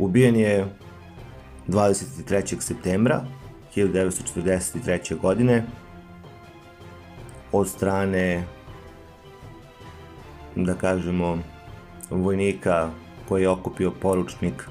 Ubijen je 23. septembra 1943. godine od strane da kažemo vojnika koji je okupio poručnik